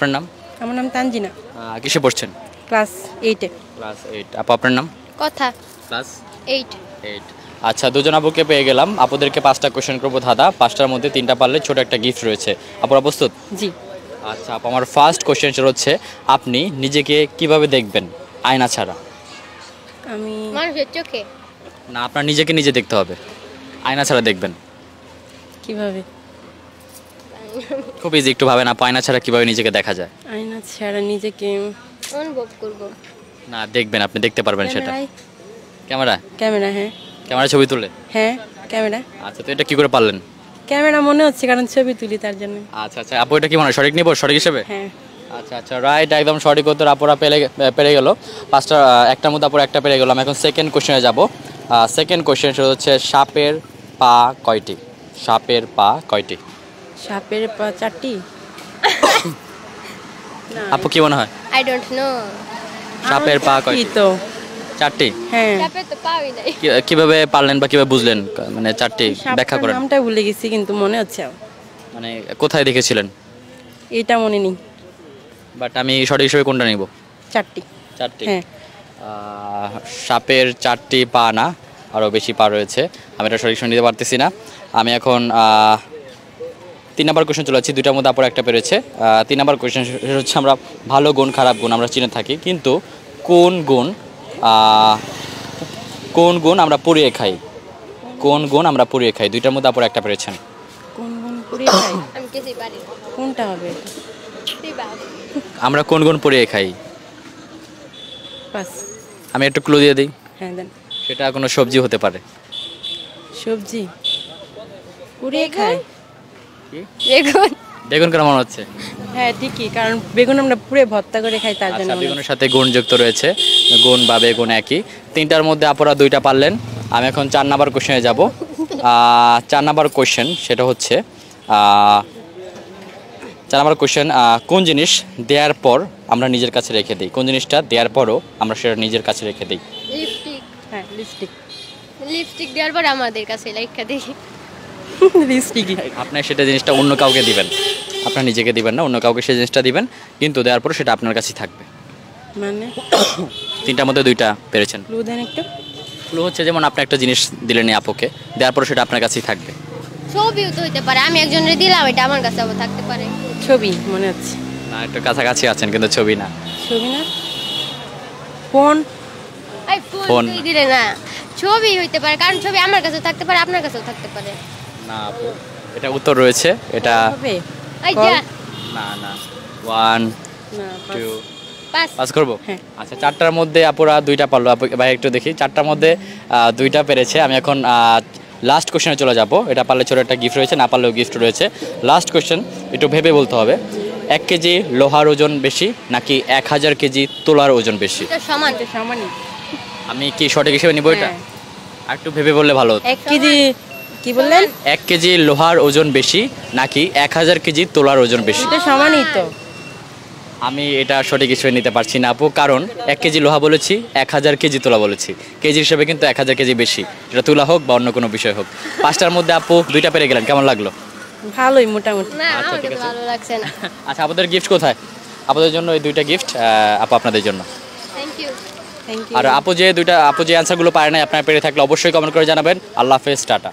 আপনার নাম? আমার নাম তানজিনা। কিসে পড়ছেন? ক্লাস এইটে ক্লাস এইট আপু আপনার নাম? কথা। ক্লাস এইট এইট আচ্ছা দুজন আপুকে পেয়ে গেলাম। আপুদেরকে পাঁচটা কোশ্চেন করব দাদা পাঁচটার মধ্যে তিনটা পারলে ছোট একটা গিফট রয়েছে। আপুরা প্রস্তুত? জি। আচ্ছা আপু আমার ফার্স্ট কোশ্চেন হচ্ছে আপনি নিজেকে কীভাবে দেখবেন আয়না ছাড়া? আমি মানুষের চোখে। না আপনার নিজেকে নিজে দেখতে হবে। আয়না ছাড়া দেখবেন। কীভাবে? খুব ইজি একটু ভাবেন আপু আয়না ছাড়া কীভাবে নিজেকে দেখা যায়? আয়না ছাড়া নিজেকে অনুভব করব। না দেখবেন আপনি দেখতে পারবেন সেটা। ক্যামেরা? ক্যামেরা হ্যাঁ। ক্যামেরা ছবি তুলে হ্যাঁ ক্যামেরা। আচ্ছা তো এটা কি করে পারলেন? ক্যামেরা মনে হচ্ছে কারণ ছবি তুলি তার জন্য। আচ্ছা আচ্ছা আপু এটা কি মনে হয় সঠিক নিব সঠিক হিসেবে? হ্যাঁ। আচ্ছা আচ্ছা রাইট একদম সঠিক উত্তর আপুরা পেরে পেরে গেল। পাঁচটা একটার মধ্যে আপুরা একটা পেরে গেলাম। এখন সেকেন্ড কোশ্চেনে যাব। সেকেন্ড কোশ্চেন সেটা হচ্ছে সাপের পা কয়টি? সাপের পা কয়টি? সাপের পা চারটি? আপু কি মনে হয়? আই ডোন্ট নো সাপের পা কয়টি? তো চারটি? হ্যাঁ। চাপে তো পাওয়াই নাই। কীভাবে পারলেন বা কীভাবে বুঝলেন? মানে চারটি ব্যাখ্যা করেন। নামটা ভুলে গেছি কিন্তু মনে হচ্ছে। মানে কোথায় দেখেছিলেন? এটা মনে নেই। বাট আমি সঠিক হিসেবে কোনটা নিব? চারটি। চারটি। হ্যাঁ। সাপের চারটি পা না আরও বেশি পা রয়েছে। আমি এটা সঠিক সময় নিতে পারতেছি না। আমি এখন আহ, তিন নম্বর কোয়েশ্চেন চলে যাচ্ছি দুইটার মধ্যে আপুর একটা পেরেছে তিন নম্বর কোয়েশ্চেন হচ্ছে আমরা ভালো গুণ খারাপ গুণ আমরা চিনে থাকি। কিন্তু কোন গুণ কোন গুণ আমরা পুড়িয়ে খাই? কোন গুণ আমরা পুড়িয়ে খাই? দুইটার মধ্যে আপুর একটা পেরেছেন কোন কোন পুড়িয়ে খাই? আমি কিছুই পারি কোনটা হবে? আমরা কোন গুণ পুড়িয়ে খাই? বাস। আমি একটু ক্লু দিয়ে দিই। হ্যাঁ দেন। সেটা কোনো সবজি হতে পারে। সবজি? পুড়িয়ে খাই? বেগুন। বেগুন কেন মনে হচ্ছে? হ্যাঁ ঠিকই কারণ বেগুন আমরা পুড়ে ভর্তা করে খাই তার জন্য আচ্ছা বেগুনের সাথে গুণ যুক্ত রয়েছে। গুণ বা বেগুন একই। তিনটার মধ্যে আপনারা দুইটা পারলেন। আমি এখন চার নাম্বার কোশ্চেনে যাব। চার নাম্বার কোশ্চেন সেটা হচ্ছে চার নাম্বার কোশ্চেন কোন জিনিস দেওয়ার পর আমরা নিজের কাছে রেখে দিই? কোন জিনিসটা দেওয়ার পরও আমরা সেটা নিজের কাছে রেখে দিই? লিপস্টিক। হ্যাঁ লিপস্টিক। লিপস্টিক দেওয়ার পর আমাদের কাছে লাইকা দেখি লিপস্টিকই আপনার সেটা জিনিসটা অন্য কাউকে দিবেন। আপনার নিজেকে দিবেন না অন্য কাউকে সেই জিনিসটা দিবেন কিন্তু দেওয়ার পর সেটা আপনার কাছেই থাকবে। মানে? তিনটার মধ্যে দুইটা পেরেছেন। ক্লু দেন একটু। ক্লু হচ্ছে যেমন আপনি একটা জিনিস দিলেন এই আপুকে দেওয়ার পর সেটা আপনার কাছেই থাকবে। ছবিও তো হইতে পারে আমি একজনের দিলাম এটা আমার কাছে আবার থাকতে পারে। ছবি মনে হচ্ছে না একটু কাছাকাছি আছেন কিন্তু ছবি না। ছবি না? ফোন? ফোন। দিলে না। ছবি হইতে পারে কারণ ছবি আমার কাছেও থাকতে পারে আপনার কাছেও থাকতে পারে। না আপু এটা উত্তর রয়েছে এটা না না ওয়ান টু পাস। পাস। করব? হ্যাঁ। আচ্ছা চারটার মধ্যে আপুরা দুইটা পারল আপু ভাই একটু দেখি। চারটার মধ্যে দুইটা পেরেছে আমি এখন লাস্ট কোশ্চেনে চলে যাব। এটা পারলে ছোটো একটা গিফট রয়েছে না পারলেও গিফট রয়েছে। লাস্ট কোশ্চেন একটু ভেবে বলতে হবে। এক কেজি লোহার ওজন বেশি নাকি এক হাজার কেজি তোলার ওজন বেশি? এটা সমান এটা সমানই। আমি কি সঠিক হিসেবে নিব এটা? হ্যাঁ। আর একটু ভেবে বললে ভালো হতো। এক কেজি কি বললেন? এক কেজি লোহার ওজন বেশি নাকি এক হাজার কেজি তোলার ওজন বেশি? সমানই তো। আমি এটা সঠিক হিসেবে নিতে পারছি না আপু কারণ এক কেজি লোহা বলেছি এক হাজার কেজি তোলা বলেছি। কেজি হিসেবে কিন্তু এক হাজার কেজি বেশি। এটা তোলা হোক বা অন্য কোনো বিষয় হোক। পাঁচটার মধ্যে আপু দুইটা পেরে গেলেন কেমন লাগল? ভালোই মোটামুটি। আচ্ছা, ঠিক আছে। ভালো লাগছে না। আচ্ছা আপনাদের গিফট কোথায়? আপনাদের জন্য এই দুইটা গিফট আপু আপনাদের জন্য। থ্যাংক ইউ আর আপু যে দুইটা আপু যে অ্যান্সারগুলো পারে নাই আপনারা পেরে থাকলে অবশ্যই কমেন্ট করে জানাবেন। আল্লাহ হাফেজ টাটা।